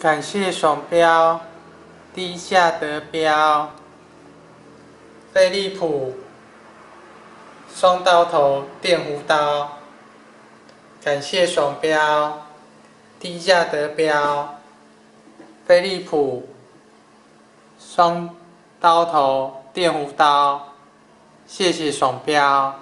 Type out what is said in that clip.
感谢爽标，低价得标，飞利浦双刀头电弧刀。感谢爽标，低价得标，飞利浦双刀头电弧刀。谢谢爽标。